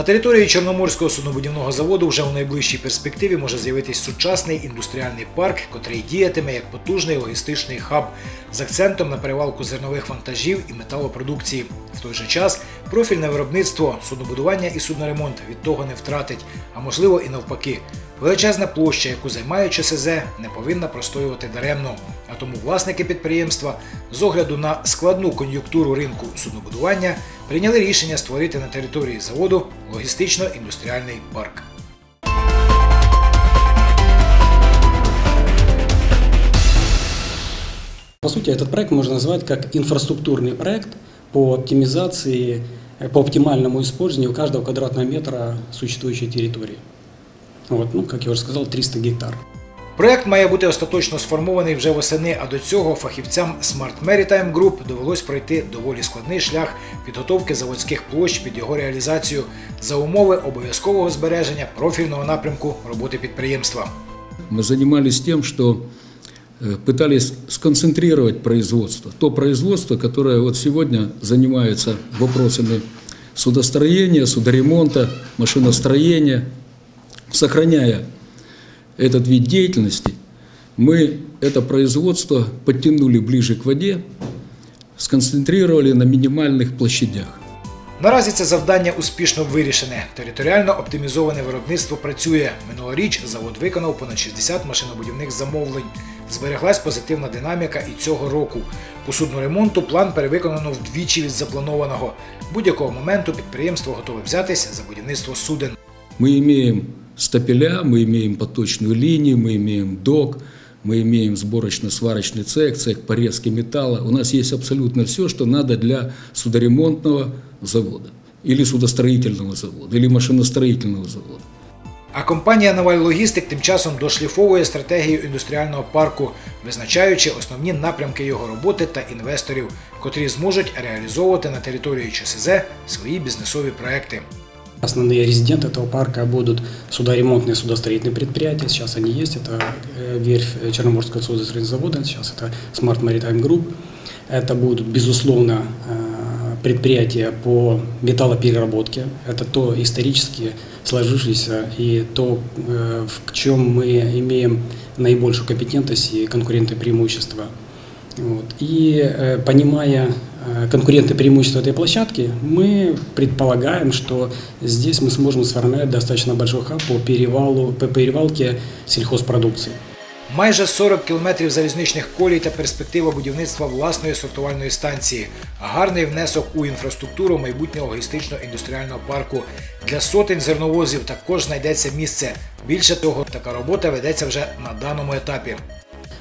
На території Чорноморського суднобудівного заводу вже у найближчій перспективі може з'явитись сучасний індустріальний парк, котрий діятиме як потужний логістичний хаб з акцентом на перевалку зернових вантажів і металопродукції. В той же час профільне виробництво, суднобудування і судноремонт від того не втратить, а можливо і навпаки. Величезна площа, яку займає ЧСЗ, не повинна простоювати даремно. А тому власники підприємства з огляду на складну кон'юнктуру ринку суднобудування прийняли рішення створити на території заводу логістично-індустріальний парк. По сути, этот проект можно назвать как инфраструктурный проект по оптимизации, э, по оптимальному использованию каждого квадратного метра существующей территории. Вот, ну, как я уже сказал, 300 гектар. Проект має бути остаточно сформований вже восени, а до цього фахівцям Smart Maritime Group довелось пройти доволі складний шлях підготовки заводських площ під його реалізацію за умови обов'язкового збереження профільного напрямку роботи підприємства. Мы занимались тем, что э, пытались сконцентрировать производство. То производство, которое вот сегодня занимается вопросами судостроения, судоремонта, машиностроения, сохраняя этот вид деятельности, мы это производство подтянули ближе к воде, сконцентрировали на минимальных площадях. Наразі це завдання успішно вирішене. Територіально оптимізоване виробництво працює. Минулоріч завод виконав понад 60 машинобудівних замовлень. Збереглась позитивна динаміка і цього року. По судноремонту план перевиконано вдвічі від запланованого. Будь-якого моменту підприємство готове взятися за будівництво суден. Мы имеем стапеля, мы имеем поточную линию, мы имеем док, мы имеем сборочно-сварочный цех, цех порезки металла. У нас есть абсолютно все, что надо для судоремонтного завода, или судостроительного завода, или машиностроительного завода. А компанія Наваль Логістик тим часом дошліфовує стратегію індустріального парку, визначаючи основні напрямки його роботи та інвесторів, котрі зможуть реалізовувати на території ЧСЗ свої бізнесові проекти. Основные резиденты этого парка будут судоремонтные судостроительные предприятия. Сейчас они есть. Это э, верфь э, Черноморского судостроительного завода. Сейчас это Smart Maritime Group. Это будут, безусловно, э, предприятия по металлопереработке. Это то исторически сложившееся и то, э, в чем мы имеем наибольшую компетентность и конкурентное преимущество. Вот. И э, понимая э, конкурентные преимущества этой площадки, мы предполагаем, что здесь мы сможем сформировать достаточно большой хаб по, перевалу, по перевалке сельхозпродукции. Майже 40 кілометрів залізничних колій та перспектива будівництва власної сортувальної станції. Гарний внесок у інфраструктуру майбутнього логістично-індустріального парку. Для сотень зерновозів також знайдеться місце. Більше того, така робота ведеться вже на даному етапі.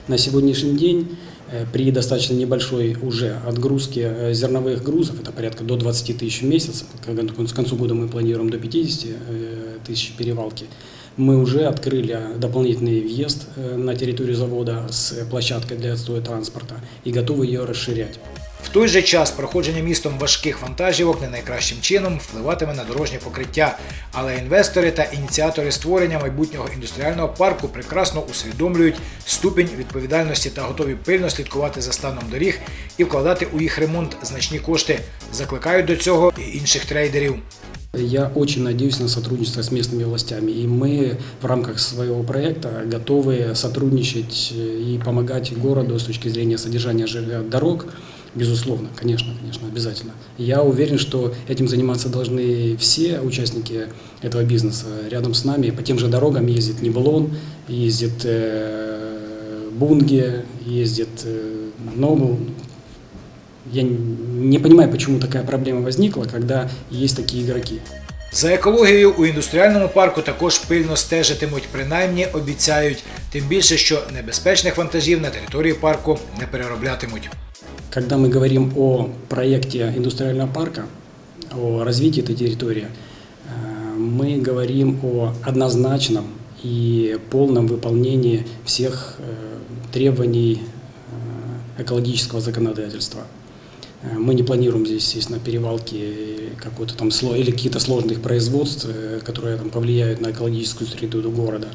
На сегодняшний день э, при достаточно небольшой уже отгрузке э, зерновых грузов, это порядка до 20 тысяч в месяц, когда к концу года мы планируем до 50 э, тысяч перевалки, мы уже открыли дополнительный въезд э, на территорию завода с площадкой для отстоя транспорта и готовы ее расширять. В той же час проходження містом важких вантажівок не найкращим чином впливатиме на дорожнє покриття. Але інвестори та ініціатори створення майбутнього індустріального парку прекрасно усвідомлюють ступінь відповідальності та готові пильно слідкувати за станом доріг і вкладати у їх ремонт значні кошти. Закликають до цього і інших трейдерів. Я очень надеюсь на сотрудничество с местными властями, и мы в рамках своего проекта готовы сотрудничать э, и помогать городу с точки зрения содержания жилья- дорог, безусловно, конечно, конечно, обязательно. Я уверен, что этим заниматься должны все участники этого бизнеса. Рядом с нами по тем же дорогам ездит Нибелон, ездит э, Бунге, ездит э, Нобл, я не понимаю, почему такая проблема возникла, когда есть такие игроки. За екологією у індустріальному парку також пильно стежитимуть, принаймні обіцяють, тим більше, що небезпечних вантажів на території парку не перероблятимуть. Когда мы говорим о проекте индустриального парка, о развитии этой территории, э, мы говорим о однозначном и полном выполнении всех э, требований э, экологического законодательства. Э, Мы не планируем здесь, естественно, перевалки какой-то там сло- или каких-то сложных производств, э, которые там повлияют на экологическую среду города.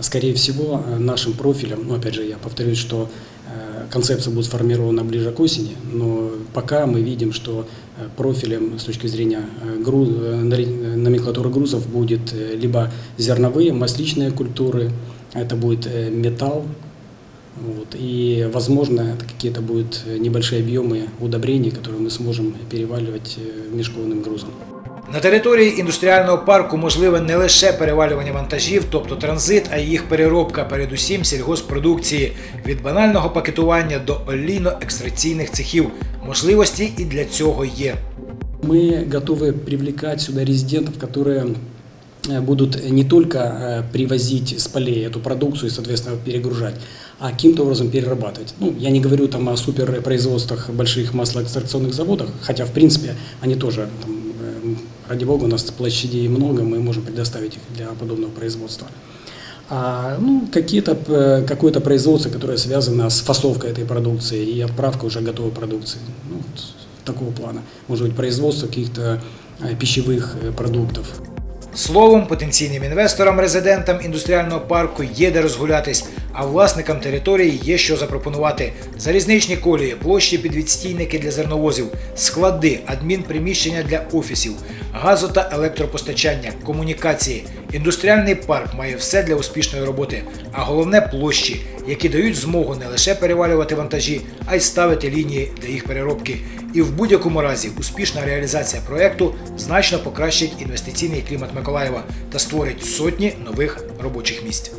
Скорее всего, э, нашим профилем, ну, опять же, я повторюсь, что э, концепция будет сформирована ближе к осени, но пока мы видим, что э, профилем с точки зрения э, гру- э, нари- номенклатуры грузов будет э, либо зерновые, масличные культуры, это будет э, металл, вот, и, возможно, это какие-то будут э, небольшие объемы удобрений, которые мы сможем переваливать э, мешковым грузом. На території індустріального парку можливе не лише перевалювання вантажів, тобто транзит, а й їх переробка, передусім сільгоспродукції, від банального пакетування до олійно-екстракційних цехів. Можливості і для цього є. Мы готовы привлекать сюда резидентов, которые э, будут не только э, привозить с полей эту продукцию и, соответственно, перегружать, а каким-то образом перерабатывать. Ну, я не говорю там о суперпроизводствах больших маслоэкстракционных заводах, хотя, в принципе, они тоже, там, э, ради бога, у нас площадей много, мы можем предоставить их для подобного производства. А, ну, какие-то, э, какое-то производство, которое связано с фасовкой этой продукции и отправкой уже готовой продукции. Ну, вот такого плана. Может быть, производство каких-то э, пищевых э, продуктов. Словом, потенційним інвесторам, резидентам індустріального парку є де розгулятись, а власникам території є що запропонувати: залізничні колії, площі під відстійники для зерновозів, склади, адмінприміщення для офісів, газо та електропостачання, комунікації. Індустріальний парк має все для успішної роботи, а головне площі, які дають змогу не лише перевалювати вантажі, а й ставити лінії для їх переробки. І в будь-якому разі успішна реалізація проекту значно покращить інвестиційний клімат Миколаєва та створить сотні нових робочих місць.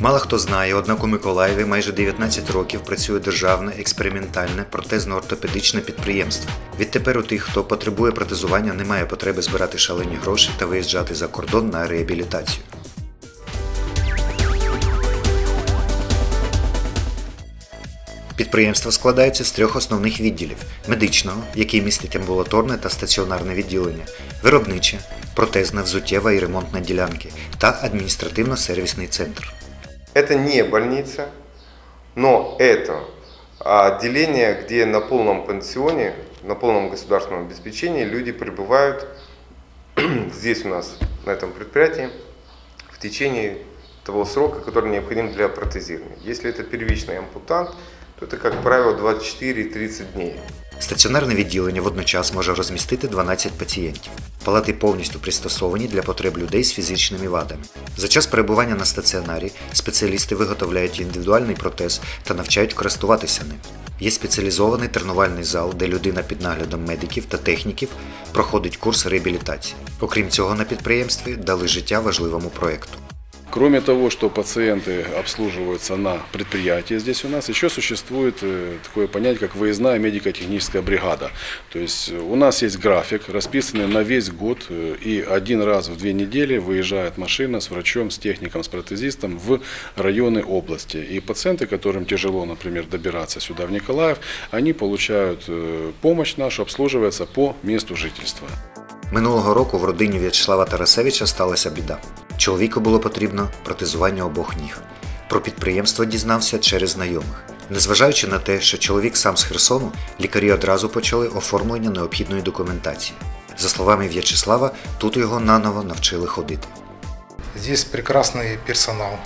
Мало хто знає, однак у Миколаєві майже 19 років працює державне експериментальне протезно-ортопедичне підприємство. Відтепер у тих, хто потребує протезування, немає потреби збирати шалені гроші та виїжджати за кордон на реабілітацію. Підприємство складається з трьох основних відділів: медичного, який містить амбулаторне та стаціонарне відділення, виробниче, протезна, взуттєва і ремонтна ділянки та адміністративно-сервісний центр. Это не больница, но это отделение, где на полном пансионе, на полном государственном обеспечении люди пребывают здесь у нас, на этом предприятии, в течение того срока, который необходим для протезирования. Если это первичный ампутант, то это, как правило, 24-30 дней. Стаціонарне відділення водночас може розмістити 12 пацієнтів. Палати повністю пристосовані для потреб людей з фізичними вадами. За час перебування на стаціонарі спеціалісти виготовляють індивідуальний протез та навчають користуватися ним. Є спеціалізований тренувальний зал, де людина під наглядом медиків та техніків проходить курс реабілітації. Окрім цього, на підприємстві дали життя важливому проєкту. Кроме того, что пациенты обслуживаются на предприятии здесь у нас, еще существует э, такое понятие, как выездная медико-техническая бригада. То есть э, у нас есть график, расписанный на весь год, э, и один раз в две недели выезжает машина с врачом, с техником, с протезистом в районы области. И пациенты, которым тяжело, например, добираться сюда, в Николаев, они получают помощь нашу, обслуживаются по месту жительства. Минулого року в родині В'ячеслава Тарасевича сталася біда. Чоловіку було потрібно протезування обох ніг. Про підприємство дізнався через знайомих. Незважаючи на те, що чоловік сам з Херсону, лікарі одразу почали оформлення необхідної документації. За словами В'ячеслава, тут його наново навчили ходити. Здесь прекрасный персонал,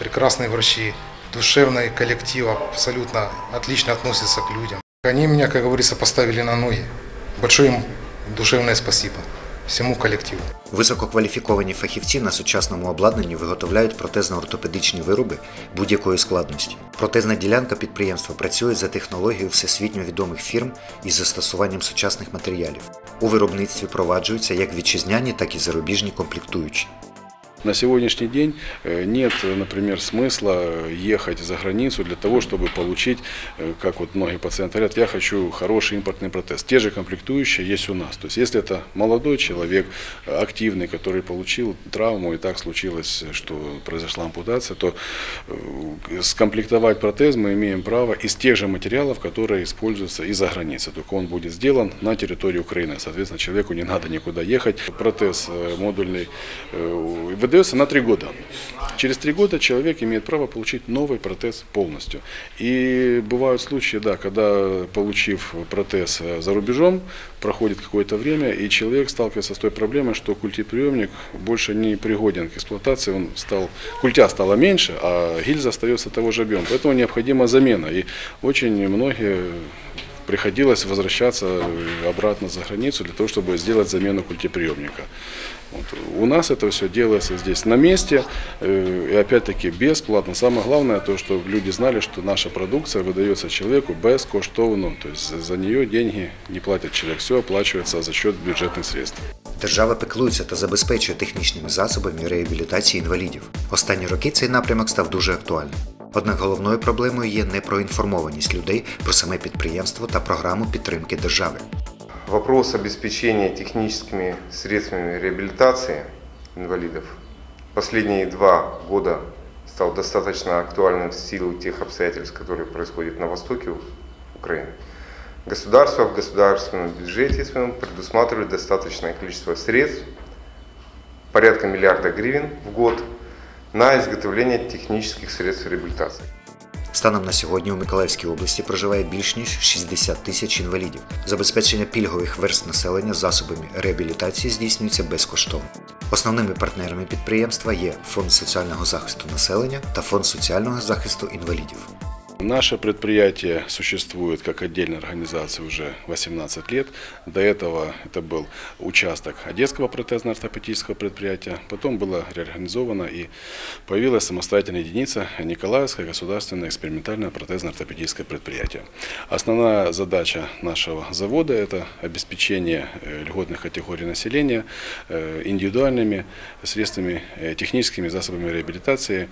прекрасные врачи, душевный коллектив абсолютно отлично относится к людям. Они меня, как говорится, поставили на ноги. Большое им душевное спасибо всьому колективу. Висококваліфіковані фахівці на сучасному обладнанні виготовляють протезно-ортопедичні вироби будь-якої складності. Протезна ділянка підприємства працює за технологією всесвітньо відомих фірм із застосуванням сучасних матеріалів. У виробництві проваджуються як вітчизняні, так і зарубіжні комплектуючі. На сегодняшний день э, нет, например, смысла ехать за границу для того, чтобы получить, э, как вот многие пациенты говорят, я хочу хороший импортный протез. Те же комплектующие есть у нас. То есть если это молодой человек, э, активный, который получил травму и так случилось, что произошла ампутация, то э, скомплектовать протез мы имеем право из тех же материалов, которые используются и за границей. Только он будет сделан на территории Украины. Соответственно, человеку не надо никуда ехать. Протез э, модульный э, выдается на три года. Через три года человек имеет право получить новый протез полностью. И бывают случаи, да, когда, получив протез э, за рубежом, проходит какое-то время, и человек сталкивается с той проблемой, что культиприемник больше не пригоден к эксплуатации, он стал, культя стала меньше, а гильза остается того же объема. Поэтому необходима замена. И очень многие приходилось возвращаться обратно за границу для того, чтобы сделать замену культиприемника. Вот. У нас это все делается здесь на месте э, и опять-таки бесплатно. Самое главное то, что люди знали, что наша продукция выдается человеку безкоштовно, то есть за- за нее деньги не платит человек, все оплачивается за счет бюджетных средств. Держава пеклується та забезпечує технічними засобами реабілітації інвалідів. Останні роки цей напрямок став дуже актуальним. Однак головною проблемою є непроінформованість людей про саме підприємство та програму підтримки держави. Вопрос обеспечения техническими средствами реабилитации инвалидов последние два года стал достаточно актуальным в силу тех обстоятельств, которые происходят на востоке Украины. Государство в государственном бюджете своем предусматривает достаточное количество средств, порядка миллиарда гривен в год, на изготовление технических средств реабилитации. Станом на сьогодні у Миколаївській області проживає більш ніж 60 тисяч інвалідів. Забезпечення пільгових верст населення засобами реабілітації здійснюється безкоштовно. Основними партнерами підприємства є Фонд соціального захисту населення та Фонд соціального захисту інвалідів. Наше предприятие существует как отдельная организация уже 18 лет. До этого это был участок Одесского протезно-ортопедического предприятия. Потом было реорганизовано и появилась самостоятельная единица Николаевское государственное экспериментальное протезно-ортопедическое предприятие. Основная задача нашего завода – это обеспечение э, льготных категорий населения э, индивидуальными средствами, э, техническими засобами реабилитации,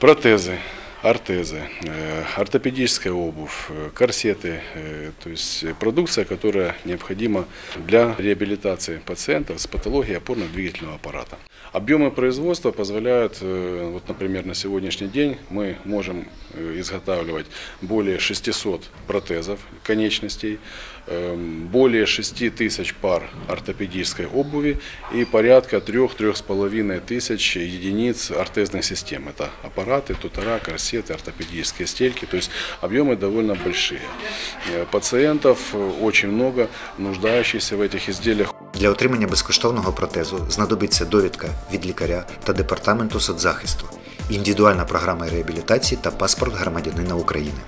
протезы, ортезы, э, ортопедическая обувь, э, корсеты, э, то есть продукция, которая необходима для реабилитации пациентов с патологией опорно-двигательного аппарата. Объемы производства позволяют, вот, например, на сегодняшний день мы можем изготавливать более 600 протезов конечностей, эм, более 6 тысяч пар ортопедической обуви и порядка 3-3,5 тысяч единиц ортезных систем. Это аппараты, тутора, корсеты, ортопедические стельки. То есть объемы довольно большие. Э, Пациентов э, очень много, нуждающихся в этих изделиях. Для отримання безкоштовного протезу знадобиться довідка від лікаря та департаменту соцзахисту, індивідуальна програма реабілітації та паспорт громадянина України.